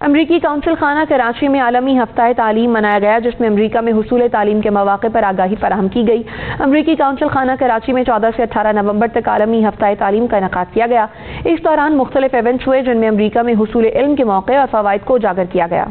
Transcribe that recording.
अमरीकी काउंसिल खाना कराची में आलमी हफ़्ता तालीम मनाया गया, जिसमें अमरीका में हसूल तालीम के मौाक़े पर आगाही फराम की गई। अमरीकी काउंसिल खाना कराची में चौदह से अठारह नवंबर तक आलमी हफ़्ता तालीम का इनका किया गया। इस दौरान मुख्तलिफ़ इवेंट्स हुए, जिनमें अमरीका में हसूल इल्म के मौके और फवाद को उजागर किया गया।